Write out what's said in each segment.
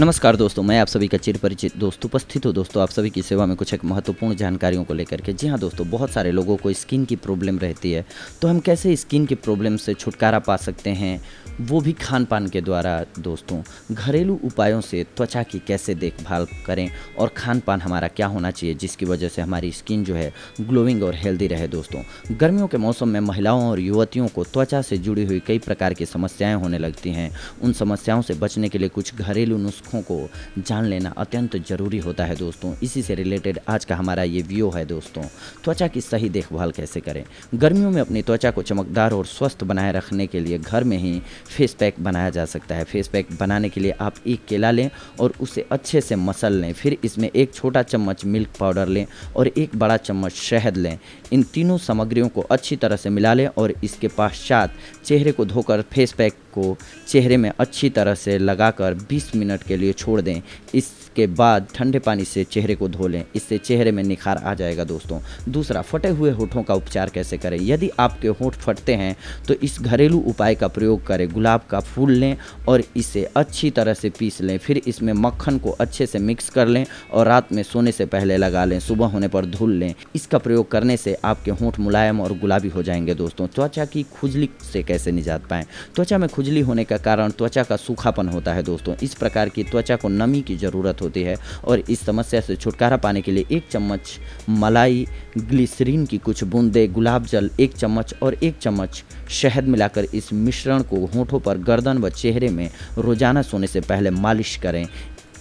नमस्कार दोस्तों, मैं आप सभी का चिर परिचित दोस्त उपस्थित हूँ। दोस्तों, आप सभी की सेवा में कुछ एक महत्वपूर्ण जानकारियों को लेकर के। जी हाँ दोस्तों, बहुत सारे लोगों को स्किन की प्रॉब्लम रहती है। तो हम कैसे स्किन की प्रॉब्लम से छुटकारा पा सकते हैं, वो भी खान पान के द्वारा दोस्तों। घरेलू उपायों से त्वचा की कैसे देखभाल करें और खान पान हमारा क्या होना चाहिए, जिसकी वजह से हमारी स्किन जो है ग्लोइंग और हेल्दी रहे दोस्तों। गर्मियों के मौसम में महिलाओं और युवतियों को त्वचा से जुड़ी हुई कई प्रकार की समस्याएँ होने लगती हैं। उन समस्याओं से बचने के लिए कुछ घरेलू नुस्खों को जान लेना अत्यंत ज़रूरी होता है दोस्तों। इसी से रिलेटेड आज का हमारा ये व्यू है दोस्तों। त्वचा की सही देखभाल कैसे करें? गर्मियों में अपनी त्वचा को चमकदार और स्वस्थ बनाए रखने के लिए घर में ही फेस पैक बनाया जा सकता है। फेस पैक बनाने के लिए आप एक केला लें और उसे अच्छे से मसल लें। फिर इसमें एक छोटा चम्मच मिल्क पाउडर लें और एक बड़ा चम्मच शहद लें। इन तीनों सामग्रियों को अच्छी तरह से मिला लें और इसके पश्चात चेहरे को धोकर फेस पैक को चेहरे में अच्छी तरह से लगाकर 20 मिनट के लिए छोड़ दें। इसके बाद ठंडे पानी से चेहरे को धो लें। इससे चेहरे में निखार आ जाएगा दोस्तों। दूसरा, फटे हुए होठों का उपचार कैसे करें? यदि आपके होठ फटते हैं तो इस घरेलू उपाय का प्रयोग करें। गुलाब का फूल लें और इसे अच्छी तरह से पीस लें। फिर इसमें मक्खन को अच्छे से मिक्स कर लें और रात में सोने से पहले लगा लें। सुबह होने पर धुल लें। इसका प्रयोग करने से आपके होंठ मुलायम और गुलाबी हो जाएँगे दोस्तों। त्वचा की खुजली से कैसे निजात पाएँ? त्वचा में खुजली होने का कारण त्वचा का सूखापन होता है दोस्तों। इस प्रकार की त्वचा को नमी की ज़रूरत होती है और इस समस्या से छुटकारा पाने के लिए एक चम्मच मलाई, ग्लिसरीन की कुछ बूंदे, गुलाब जल, एक चम्मच और एक चम्मच शहद मिलाकर इस मिश्रण को होठों पर गर्दन व चेहरे में रोज़ाना सोने से पहले मालिश करें।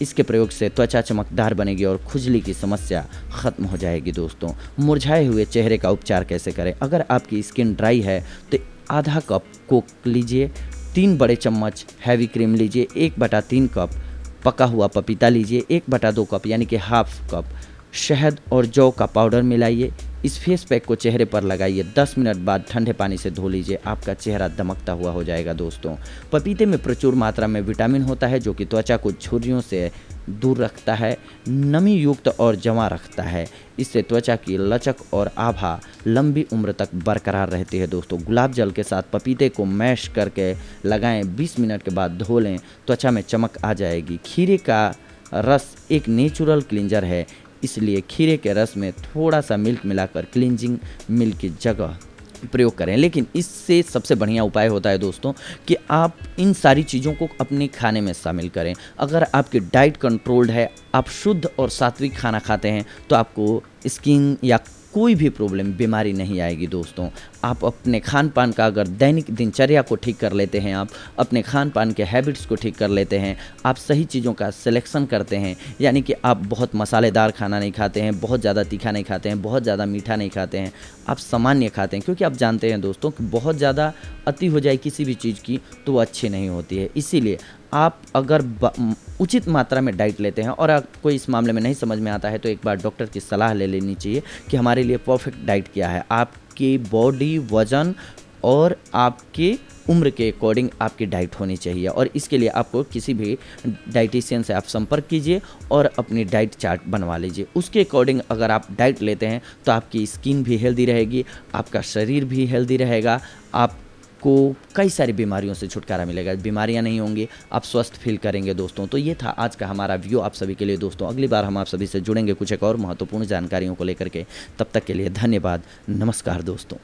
इसके प्रयोग से त्वचा चमकदार बनेगी और खुजली की समस्या खत्म हो जाएगी दोस्तों। मुरझाए हुए चेहरे का उपचार कैसे करें? अगर आपकी स्किन ड्राई है तो आधा कप कोक लीजिए। तीन बड़े चम्मच हैवी क्रीम लीजिए, एक बटा तीन कप पका हुआ पपीता लीजिए, एक बटा दो कप यानी कि हाफ़ कप शहद और जौ का पाउडर मिलाइए। इस फेस पैक को चेहरे पर लगाइए। 10 मिनट बाद ठंडे पानी से धो लीजिए। आपका चेहरा दमकता हुआ हो जाएगा दोस्तों। पपीते में प्रचुर मात्रा में विटामिन होता है, जो कि त्वचा को झुर्रियों से दूर रखता है नमी युक्त और जमा रखता है। इससे त्वचा की लचक और आभा लंबी उम्र तक बरकरार रहती है दोस्तों। गुलाब जल के साथ पपीते को मैश करके लगाएँ। 20 मिनट के बाद धो लें। त्वचा में चमक आ जाएगी। खीरे का रस एक नेचुरल क्लिंजर है। इसलिए खीरे के रस में थोड़ा सा मिल्क मिलाकर क्लिनजिंग मिल्क की जगह प्रयोग करें। लेकिन इससे सबसे बढ़िया उपाय होता है दोस्तों कि आप इन सारी चीज़ों को अपने खाने में शामिल करें। अगर आपकी डाइट कंट्रोल्ड है, आप शुद्ध और सात्विक खाना खाते हैं तो आपको स्किन या कोई भी प्रॉब्लम बीमारी नहीं आएगी दोस्तों। आप अपने खान पान का अगर दैनिक दिनचर्या को ठीक कर लेते हैं, आप अपने खान पान के हैबिट्स को ठीक कर लेते हैं, आप सही चीज़ों का सिलेक्शन करते हैं, यानी कि आप बहुत मसालेदार खाना नहीं खाते हैं, बहुत ज़्यादा तीखा नहीं खाते हैं, बहुत ज़्यादा मीठा नहीं खाते हैं, आप सामान्य खाते हैं, क्योंकि आप जानते हैं दोस्तों कि बहुत ज़्यादा अति हो जाए किसी भी चीज़ की तो वो अच्छी नहीं होती है। इसीलिए आप अगर उचित मात्रा में डाइट लेते हैं और कोई इस मामले में नहीं समझ में आता है तो एक बार डॉक्टर की सलाह ले लेनी चाहिए कि हमारे लिए परफेक्ट डाइट क्या है। आपकी बॉडी, वज़न और आपके उम्र के अकॉर्डिंग आपकी डाइट होनी चाहिए और इसके लिए आपको किसी भी डाइटिशियन से आप संपर्क कीजिए और अपनी डाइट चार्ट बनवा लीजिए। उसके अकॉर्डिंग अगर आप डाइट लेते हैं तो आपकी स्किन भी हेल्दी रहेगी, आपका शरीर भी हेल्दी रहेगा, आप को कई सारी बीमारियों से छुटकारा मिलेगा। बीमारियाँ नहीं होंगी, आप स्वस्थ फील करेंगे दोस्तों। तो ये था आज का हमारा व्यू, आप सभी के लिए दोस्तों। अगली बार हम आप सभी से जुड़ेंगे कुछ एक और महत्वपूर्ण जानकारियों को लेकर के। तब तक के लिए धन्यवाद, नमस्कार दोस्तों।